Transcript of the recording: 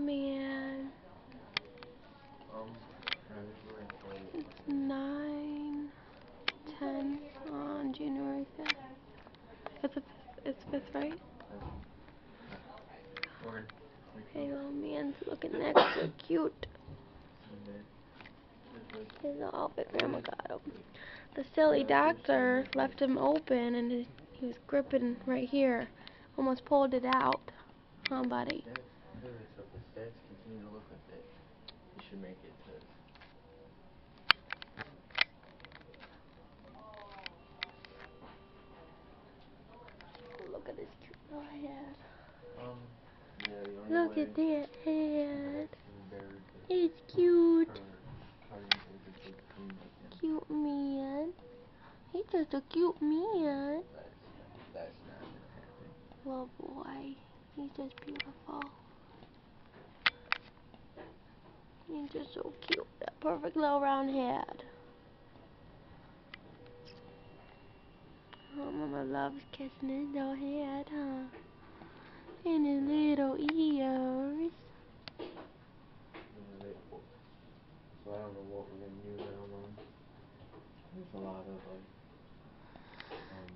man. This is it's It's 9, 10 on January 5th. It's, a, it's 5th, right? Hey, little man's looking extra cute. His outfit grandma got him. The silly doctor left him open and he he was gripping right here. Almost pulled it out. Huh, buddy? So if the stats continue to look like that, you should make it to Look at this cute little head. um yeah Look at that head. It's cute. or Cardinals is if they clean like him. Cute man. He's just a cute man. That's that's not. Little boy. He's just beautiful. He's just so cute. That perfect little round head. Oh, Mama loves kissing his little head, huh? And his little ears. So I don't know what we're gonna use that on. There's a lot of like um